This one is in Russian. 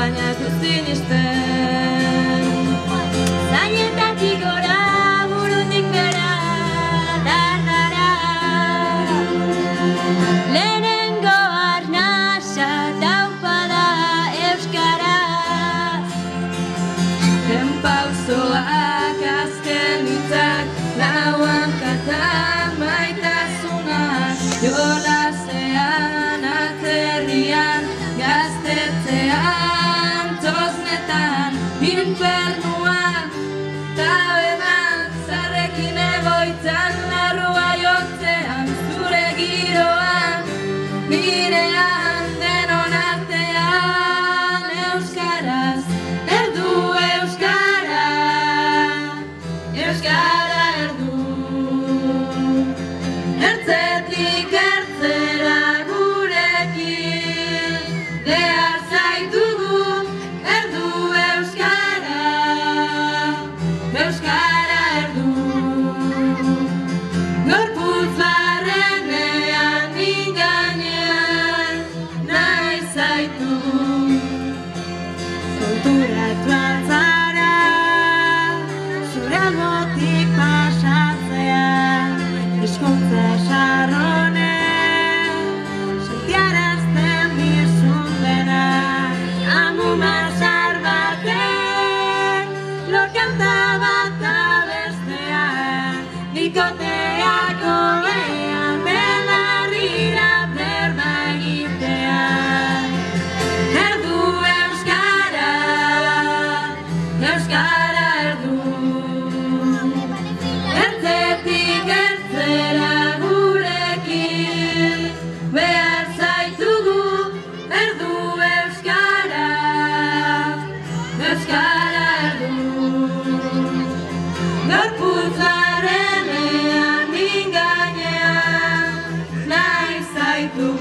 понять, но ты. ikertzen the